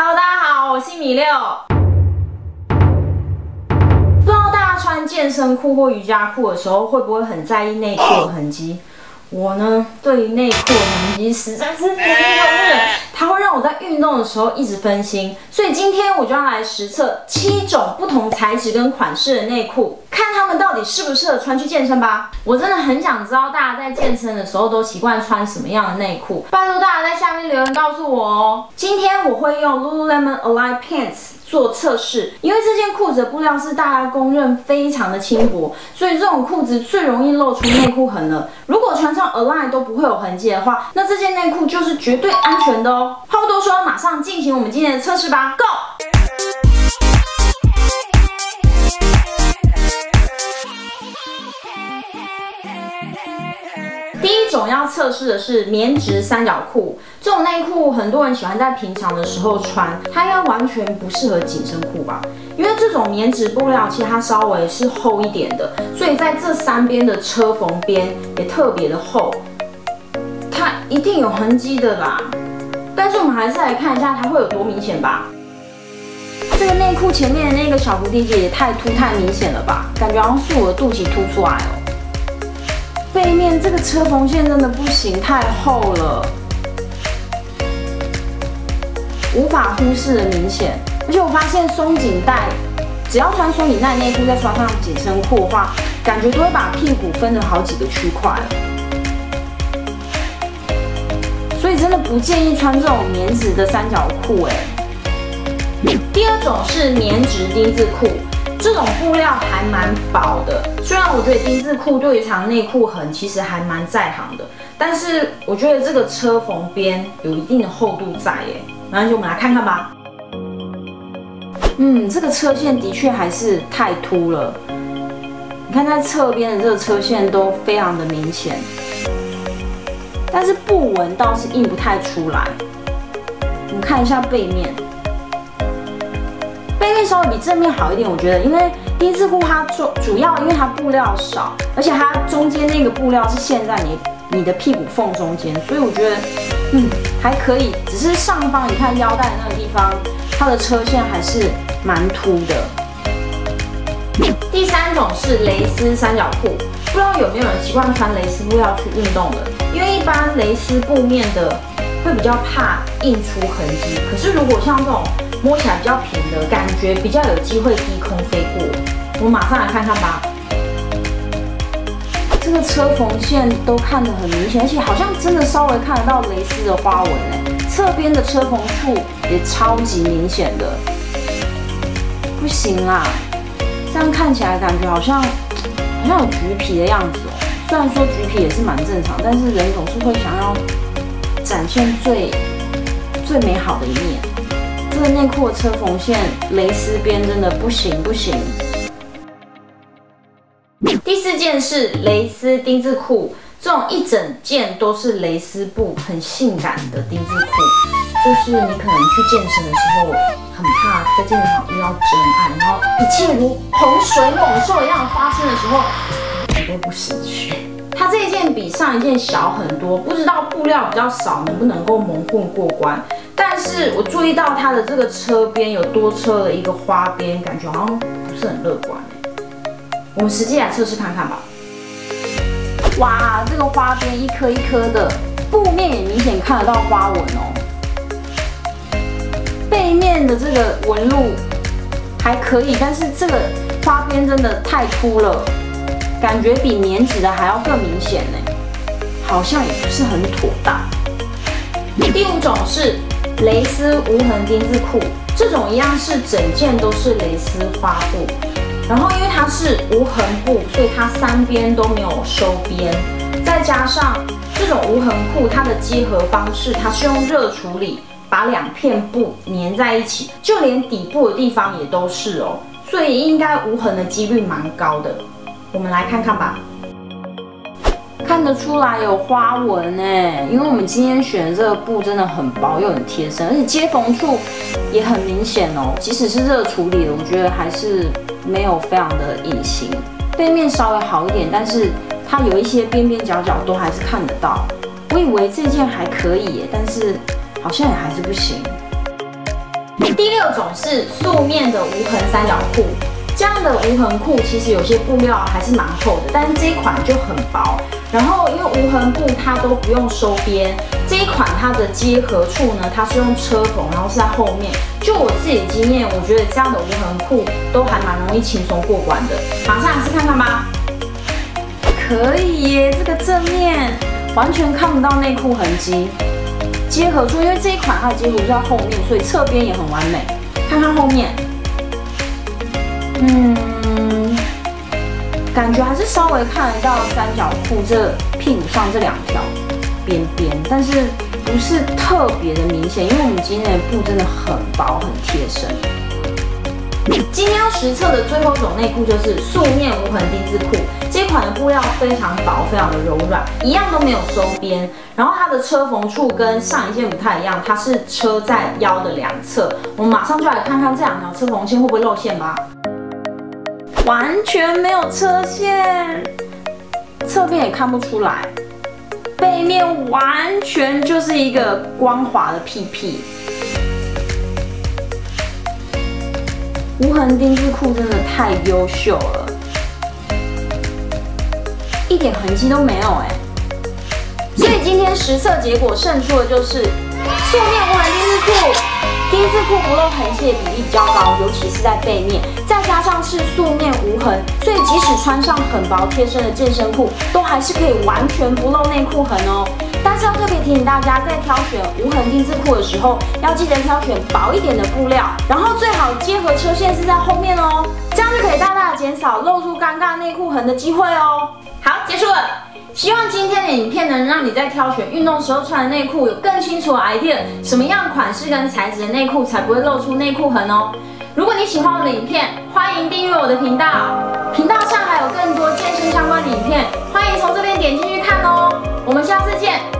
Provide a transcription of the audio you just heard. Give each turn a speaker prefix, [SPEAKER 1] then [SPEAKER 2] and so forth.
[SPEAKER 1] Hello，大家好，我是一米六。不知道大家穿健身裤或瑜伽裤的时候，会不会很在意内裤的痕迹？我呢，对于内裤的痕迹实在是没有忍，它会让我在运动的时候一直分心。所以今天我就要来实测七种不同材质跟款式的内裤，看它们到底适不适合穿去健身吧。我真的很想知道大家在健身的时候都习惯穿什么样的内裤，拜托大家在下面留言告诉我哦。今天我会用 Lululemon Align Pants。做测试，因为这件裤子的布料是大家公认非常的轻薄，所以这种裤子最容易露出内裤痕了。如果穿上 Align 都不会有痕迹的话，那这件内裤就是绝对安全的哦。话不说，马上进行我们今天的测试吧，Go！第一种要测试的是棉质三角裤，这种内裤很多人喜欢在平常的时候穿，它应该完全不适合紧身裤吧？因为这种棉质布料其实它稍微是厚一点的，所以在这三边的车缝边也特别的厚，它一定有痕迹的啦。但是我们还是来看一下它会有多明显吧。这个内裤前面的那个小蝴蝶结也太凸太明显了吧？感觉好像是我的肚脐凸出来哦。背面这个车缝线真的不行，太厚了，无法忽视的明显。而且我发现松紧带，只要穿松紧带内裤再穿上紧身裤的话，感觉都会把屁股分成好几个区块。所以真的不建议穿这种棉质的三角裤哎。第二种是棉质丁字裤。这种布料还蛮薄的，虽然我觉得丁字裤对于长内裤痕其实还蛮在行的，但是我觉得这个车缝边有一定的厚度在耶。那就我们来看看吧。嗯，这个车线的确还是太凸了，你看在侧边的这个车线都非常的明显，但是布纹倒是印不太出来。我们看一下背面。背面稍微比正面好一点，我觉得，因为丁字裤它主主要因为它布料少，而且它中间那个布料是陷在你你的屁股缝中间，所以我觉得，嗯，还可以。只是上方你看腰带那个地方，它的车线还是蛮凸的。第三种是蕾丝三角裤，不知道有没有人习惯穿蕾丝布料去运动的？因为一般蕾丝布面的会比较怕印出痕迹，可是如果像这种。摸起来比较平的感觉，比较有机会低空飞过。我们马上来看看吧。这个车缝线都看得很明显，而且好像真的稍微看得到蕾丝的花纹哎。侧边的车缝处也超级明显的。不行啊，这样看起来感觉好像好像有橘皮的样子哦。虽然说橘皮也是蛮正常，但是人总是会想要展现最最美好的一面。这个内裤的车缝线蕾丝边真的不行不行。第四件是蕾丝丁字裤，这种一整件都是蕾丝布，很性感的丁字裤，就是你可能去健身的时候，很怕在健身房遇到真爱，然后一切如洪水猛兽一样发生的时候，绝对不失去。它这一件比上一件小很多，不知道布料比较少能不能够蒙混过关。但是我注意到它的这个车边有多车了一个花边，感觉好像不是很乐观我们实际来测试看看吧。哇，这个花边一颗一颗的，布面也明显看得到花纹哦。面的这个纹路还可以，但是这个花边真的太凸了，感觉比棉质的还要更明显呢，好像也不是很妥当。第五种是。蕾丝无痕丁字裤，这种一样是整件都是蕾丝花布，然后因为它是无痕布，所以它三边都没有收边，再加上这种无痕裤，它的结合方式，它是用热处理把两片布粘在一起，就连底部的地方也都是哦，所以应该无痕的几率蛮高的。我们来看看吧。看得出来有花纹哎，因为我们今天选的这个布真的很薄又很贴身，而且接缝处也很明显哦。即使是热处理的，我觉得还是没有非常的隐形。背面稍微好一点，但是它有一些边边角角都还是看得到。我以为这件还可以，但是好像也还是不行。第六种是素面的无痕三角裤。这样的无痕裤其实有些布料还是蛮厚的，但是这一款就很薄。然后因为无痕布它都不用收边，这一款它的结合处呢，它是用车缝，然后是在后面。就我自己经验，我觉得这样的无痕裤都还蛮容易轻松过关的。马上试看看吧。可以耶，这个正面完全看不到内裤痕迹。结合处，因为这一款它的结合是在后面，所以侧边也很完美。看看后面。嗯，感觉还是稍微看得到三角裤这屁股上这两条边边，但是不是特别的明显，因为我们今天的布真的很薄很贴身。今天要实测的最后一种内裤就是素面无痕丁字裤，这款的布料非常薄，非常的柔软，一样都没有收边。然后它的车缝处跟上一件不太一样，它是车在腰的两侧。我们马上就来看看这两条车缝线会不会露馅吧。完全没有车线，侧边也看不出来，背面完全就是一个光滑的屁屁。无痕丁字裤真的太优秀了，一点痕迹都没有哎。所以今天实测结果胜出的就是素面无痕丁字裤。丁字裤不露痕迹的比例比较高，尤其是在背面，再加上是素面无痕，所以即使穿上很薄贴身的健身裤，都还是可以完全不露内裤痕哦。但是要特别提醒大家，在挑选无痕丁字裤的时候，要记得挑选薄一点的布料，然后最好结合车线是在后面哦，这样就可以大大减少露出尴尬内裤痕的机会哦。好，结束了。希望今天的影片能让你在挑选运动时候穿的内裤有更清楚的 idea，什么样款式跟材质的内裤才不会露出内裤痕哦。如果你喜欢我的影片，欢迎订阅我的频道，频道上还有更多健身相关的影片，欢迎从这边点进去看哦。我们下次见。